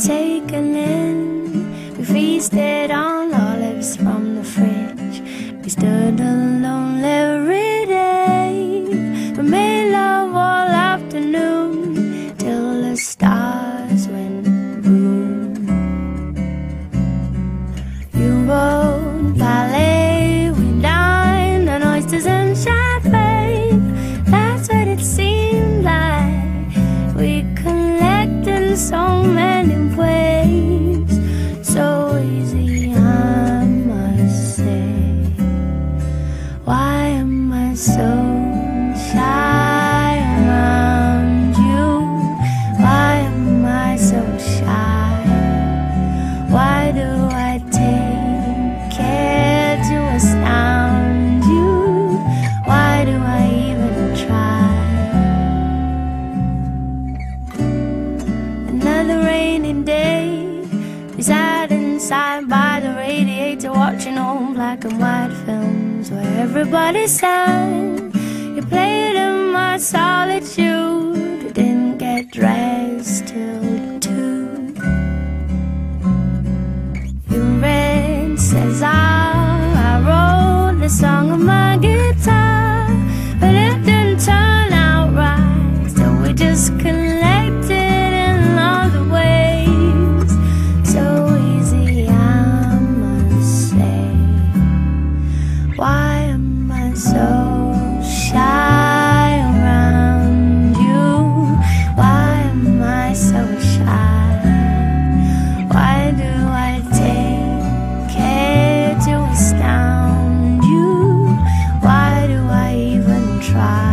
taken in. We feasted on olives from the fridge. We stood alone every day. We made love all afternoon till the stars went blue. You rode ballet, we dined on oysters and champagne. That's what it seemed like. We collected so many. outside by the radiator watching old black and white films where everybody sang. You played in my solitude. fire.